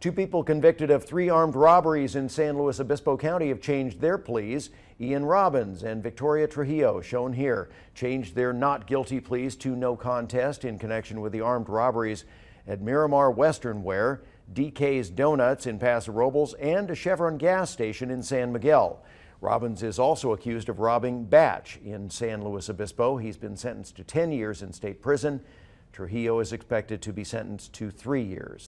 Two people convicted of three armed robberies in San Luis Obispo County have changed their pleas. Ian Robbins and Victoria Trujillo, shown here, changed their not guilty pleas to no contest in connection with the armed robberies at Miramar Western Wear, DK's Donuts in Paso Robles, and a Chevron gas station in San Miguel. Robbins is also accused of robbing Batch in San Luis Obispo. He's been sentenced to 10 years in state prison. Trujillo is expected to be sentenced to three years.